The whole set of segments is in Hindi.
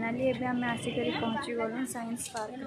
फाइनाली एवं आम आसिक पहुँची गलु सैंस पार्क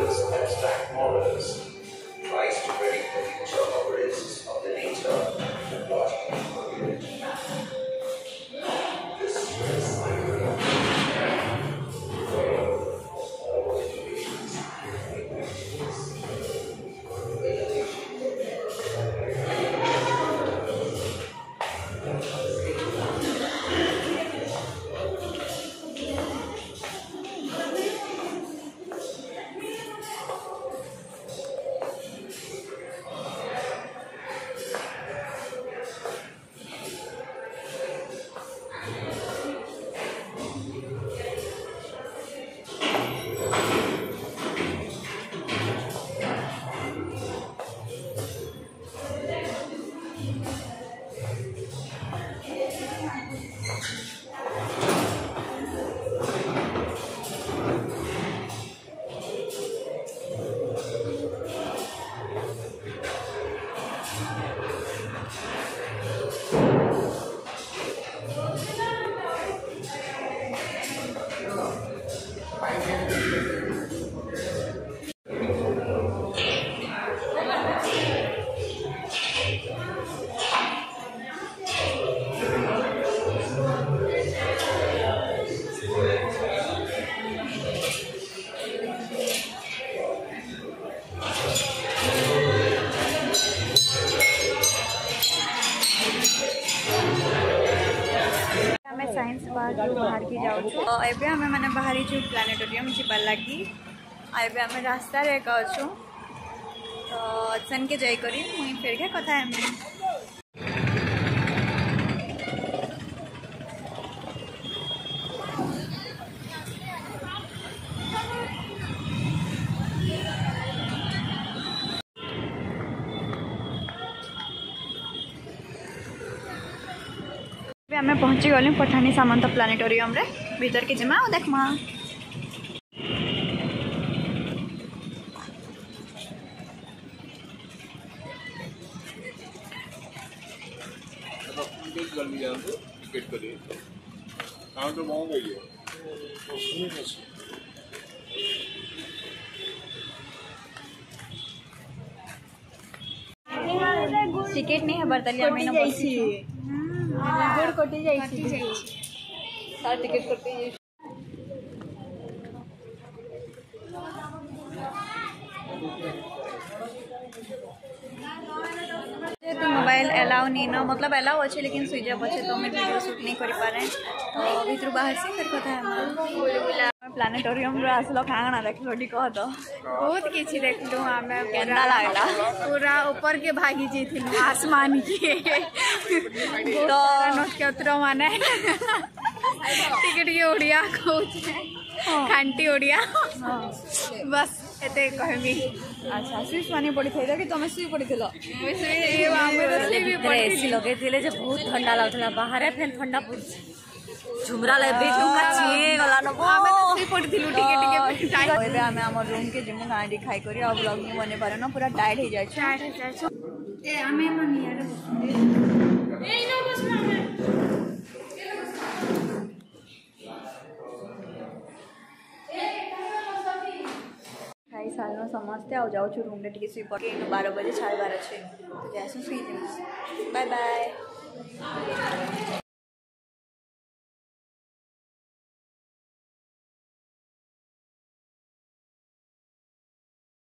ବାହାରିକି ଯାଉଛୁ ଏବେ ଆମେମାନେ ବାହାରିଛୁ ପ୍ଲାନେଟୋରିୟମ୍ ଯିବାର ଲାଗି ଆଉ ଏବେ ଆମେ ରାସ୍ତାରେ ଏକା ଅଛୁ ତ ସେନ୍କେ ଯାଇକରି ମୁଇଁ ଫେରିକା କଥା ହେମି आम पहुँची पहुँचीगलु पठानी सामंत प्लानेटोरियम भितर के जमा देखमा टिकेट टिकेट नहीं है बर्तलिया में बोली ଗୋଡ଼ କଟି ଯାଇଛି ତାର ଟିକେଟ୍ କଟି ଯାଇଛି तो मोबाइल अलाउ नहीं ना मतलब अलाउ अच्छे लेकिन स्विच अप अच्छे तो मैं वीडियो शूट नहीं कर पा रहे हैं तो भीतर बाहर से फिर कथा है प्लानेटोरियम खाना देख लो कह तो बहुत किसी देख लू आम लगला पूरा ऊपर के भागी जी थी आसमान के तो नक्षत्र मान टे ओडिया कह खांटी ओडिया बस एते कहमी अच्छा स्विच पानी पड़ी थे कि तुम स्विच पड़ी स्विच लगे बहुत ठंडा लगता बाहर फिर थंडा झुमरा लगे गलान করছিল টিকে টিকে টাইম এবে আমি আমার রুম কে জিমু গাঁড়ি খাই করি আর ব্লগিং বনে পারে না পুরা টায়ার্ড হয়ে যাচ্ছে টায়ার্ড হয়ে যাচ্ছে এ আমি আমার নিয়ারে বসছি এই না বসছি আমি ସାନ ସମସ୍ତେ ଆଉ ଯାଉଛୁ ରୁମ୍ରେ ଟିକେ ଶୋଇ ପକେଇନୁ ବାର ବଜେ ସାଢ଼େ ବାର ଅଛି ତ ଯାଇସୁ ଶୋଇଯିବୁ ବାଏ ବାଏ